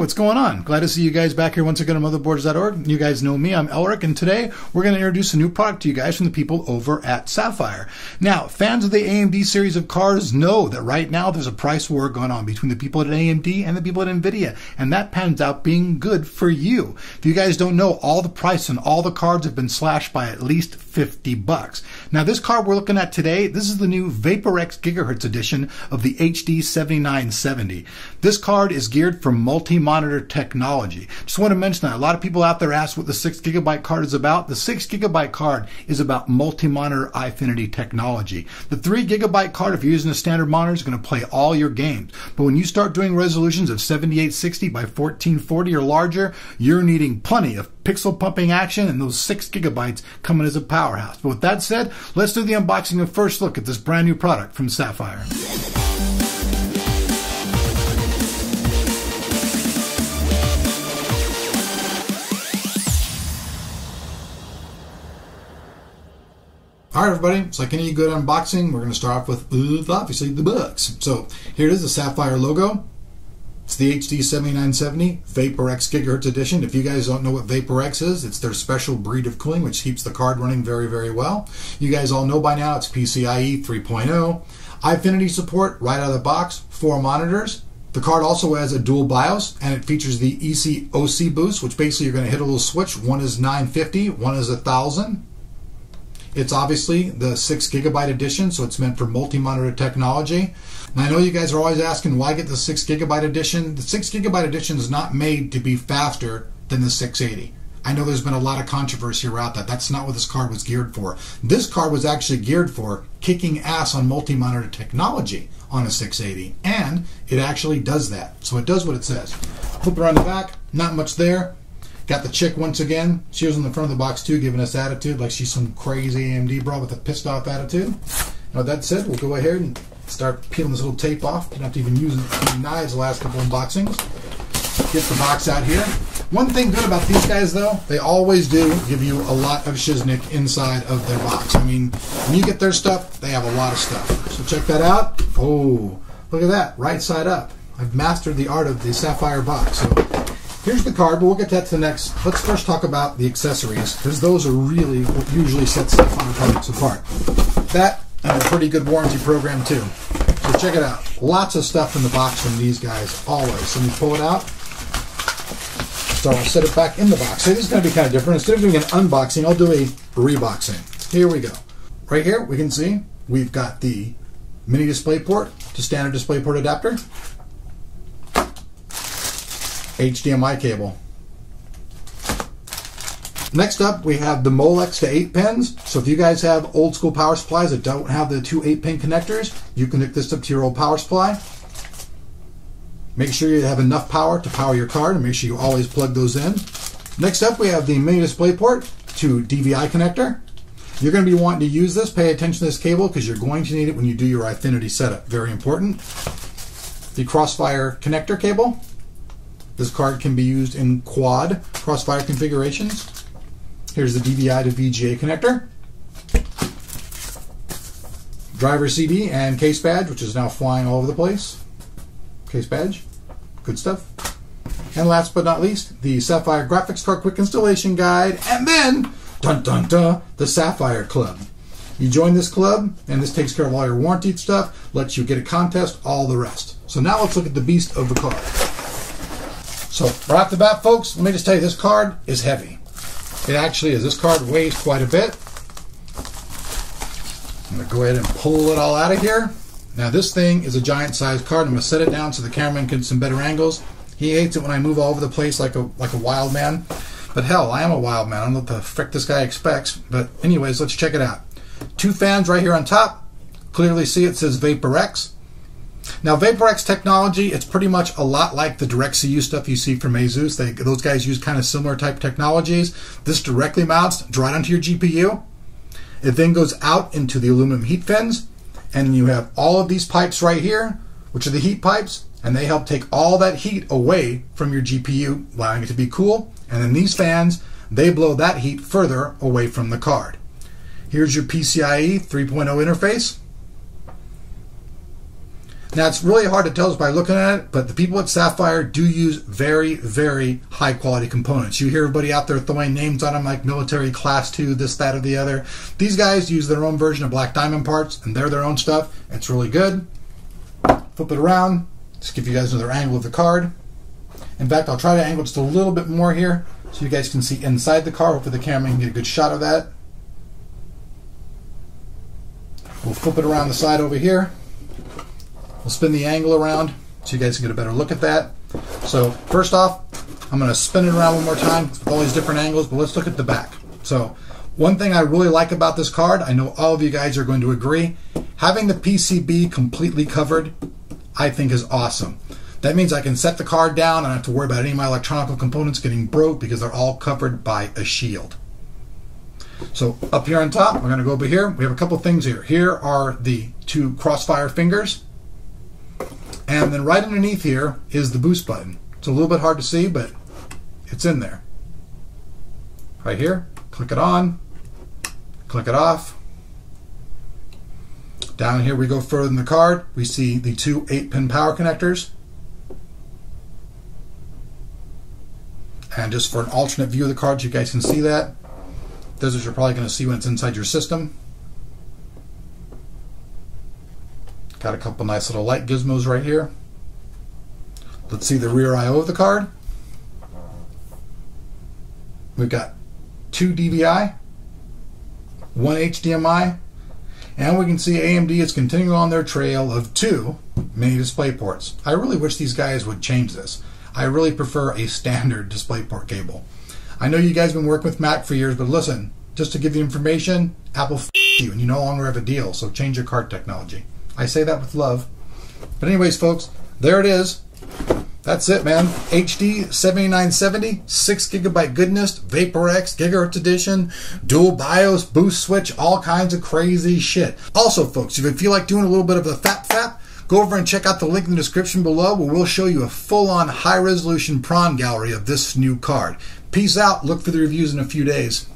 what's going on? Glad to see you guys back here once again on motherboards.org. You guys know me, I'm Elric, and today we're going to introduce a new product to you guys from the people over at Sapphire. Now, fans of the AMD series of cards know that right now there's a price war going on between the people at AMD and the people at NVIDIA, and that pans out being good for you. If you guys don't know, all the price on all the cards have been slashed by at least 50 bucks. Now, this card we're looking at today, this is the new VaporX Gigahertz edition of the HD 7970. This card is geared for multi-monitor technology. Just want to mention that a lot of people out there ask what the six gigabyte card is about. The six gigabyte card is about multi-monitor Eyefinity technology. The three gigabyte card, if you're using a standard monitor, is going to play all your games. But when you start doing resolutions of 7860 by 1440 or larger, you're needing plenty of pixel pumping action and those six gigabytes coming as a powerhouse. But with that said, let's do the unboxing and first look at this brand new product from Sapphire. All right, everybody. It's like any good unboxing. We're going to start off with, obviously, the books. So here it is, the Sapphire logo. It's the HD 7970 VaporX Gigahertz Edition. If you guys don't know what VaporX is, it's their special breed of cooling, which keeps the card running very, very well. You guys all know by now it's PCIe 3.0. Eyefinity support right out of the box, four monitors. The card also has a dual BIOS, and it features the ECOC boost, which basically you're going to hit a little switch. One is 950, one is 1000. It's obviously the 6 gigabyte edition, so it's meant for multi monitor technology. And I know you guys are always asking why get the 6 gigabyte edition. The 6 gigabyte edition is not made to be faster than the 680. I know there's been a lot of controversy around that. That's not what this card was geared for. This card was actually geared for kicking ass on multi monitor technology on a 680, and it actually does that. So it does what it says. Flip around the back, not much there. Got the chick once again. She was in the front of the box too, giving us attitude like she's some crazy AMD bro with a pissed off attitude. Now that said, we'll go ahead and start peeling this little tape off. Didn't have to even use knives the last couple unboxings. Get the box out here. One thing good about these guys though, they always do give you a lot of shiznick inside of their box. I mean, when you get their stuff, they have a lot of stuff. So check that out. Oh, look at that, right side up. I've mastered the art of the Sapphire box. So Here's the card, but we'll get that to the next. Let's first talk about the accessories, because those are really what usually sets Sapphire products apart. That and a pretty good warranty program too. So check it out. Lots of stuff in the box from these guys, always. Let me pull it out. So I'll set it back in the box. So this is going to be kind of different. Instead of doing an unboxing, I'll do a reboxing. Here we go. Right here, we can see we've got the mini display port to standard display port adapter. HDMI cable. Next up, we have the Molex to 8 pins. So if you guys have old school power supplies that don't have the two 8 pin connectors, you can hook this up to your old power supply. Make sure you have enough power to power your card and make sure you always plug those in. Next up, we have the mini display port to DVI connector. You're going to be wanting to use this. Pay attention to this cable because you're going to need it when you do your Eyefinity setup. Very important. The Crossfire connector cable. This card can be used in quad crossfire configurations. Here's the DVI to VGA connector. Driver CD and case badge, which is now flying all over the place. Case badge, good stuff. And last but not least, the Sapphire Graphics Card Quick Installation Guide, and then, dun dun dun, the Sapphire Club. You join this club, and this takes care of all your warranty stuff, lets you get a contest, all the rest. So now let's look at the beast of the card. So right off the bat, folks, let me just tell you, this card is heavy. It actually is. This card weighs quite a bit. I'm going to go ahead and pull it all out of here. Now this thing is a giant sized card. I'm going to set it down so the cameraman can get some better angles. He hates it when I move all over the place like a like a wild man. But hell, I am a wild man. I don't know what the frick this guy expects. But anyways, let's check it out. Two fans right here on top. Clearly see it says VaporX. Now, VaporX technology, it's pretty much a lot like the DirectCU stuff you see from Asus. They, those guys use kind of similar type technologies. This directly mounts right onto your GPU. It then goes out into the aluminum heat fins, and you have all of these pipes right here, which are the heat pipes, and they help take all that heat away from your GPU, allowing it to be cool. And then these fans, they blow that heat further away from the card. Here's your PCIe 3.0 interface. Now it's really hard to tell just by looking at it, but the people at Sapphire do use very, very high quality components. You hear everybody out there throwing names on them like military class two, this, that, or the other. These guys use their own version of Black Diamond parts, and they're their own stuff. It's really good. Flip it around, just give you guys another angle of the card. In fact, I'll try to angle just a little bit more here so you guys can see inside the car. Hopefully the camera can get a good shot of that. We'll flip it around the side over here. We'll spin the angle around so you guys can get a better look at that. So first off, I'm going to spin it around one more time with all these different angles, but let's look at the back. So one thing I really like about this card, I know all of you guys are going to agree, having the PCB completely covered, I think is awesome. That means I can set the card down. And I don't have to worry about any of my electronic components getting broke because they're all covered by a shield. So up here on top, we're going to go over here. We have a couple things here. Here are the two crossfire fingers. And then right underneath here is the boost button. It's a little bit hard to see, but it's in there. Right here, click it on, click it off. Down here we go further in the card. We see the two 8-pin power connectors. And just for an alternate view of the card, you guys can see that. Those are you're probably going to see when it's inside your system. Got a couple nice little light gizmos right here. Let's see the rear I.O. of the card. We've got two DVI, one HDMI, and we can see AMD is continuing on their trail of two mini display ports. I really wish these guys would change this. I really prefer a standard DisplayPort cable. I know you guys have been working with Mac for years, but listen, just to give you information, Apple f you and you no longer have a deal, so change your card technology. I say that with love. But anyways, folks, there it is. That's it, man. HD 7970, 6 gigabyte goodness, VaporX Gigahertz Edition, dual BIOS, boost switch, all kinds of crazy shit. Also, folks, if you feel like doing a little bit of a fap fap, go over and check out the link in the description below where we'll show you a full-on high-resolution prawn gallery of this new card. Peace out. Look for the reviews in a few days.